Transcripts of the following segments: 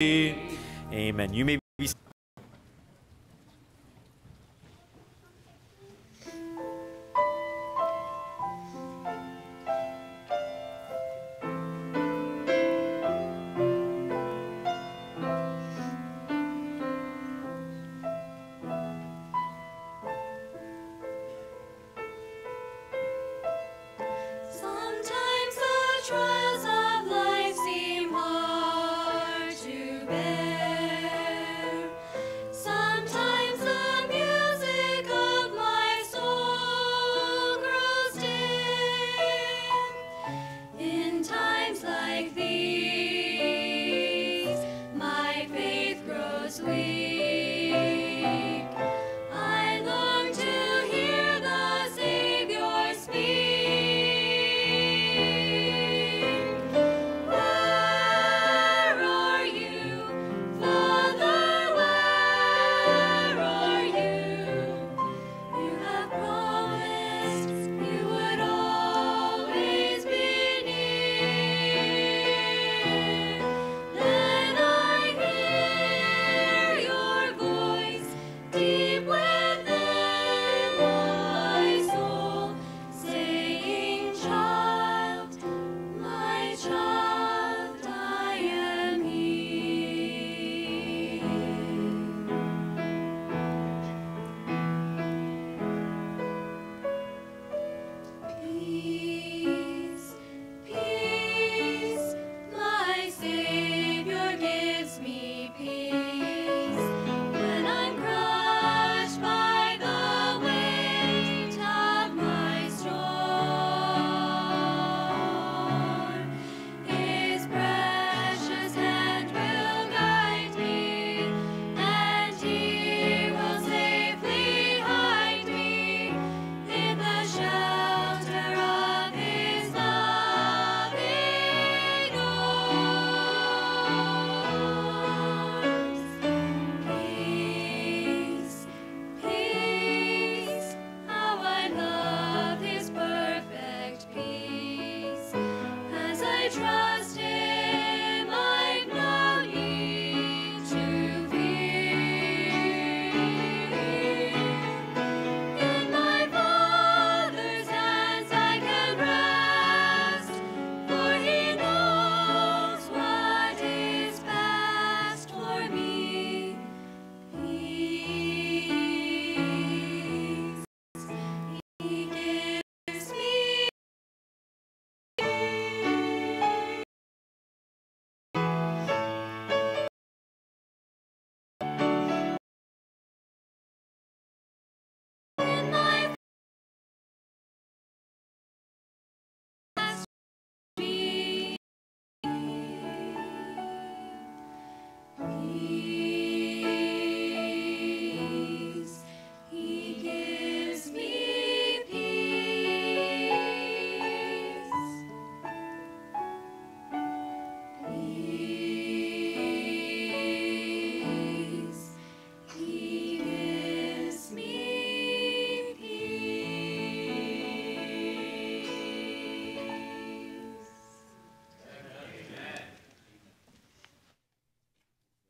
Amen. You may be.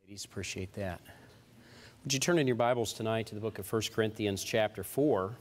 Ladies, appreciate that. Would you turn in your Bibles tonight to the book of 1 Corinthians, chapter 4?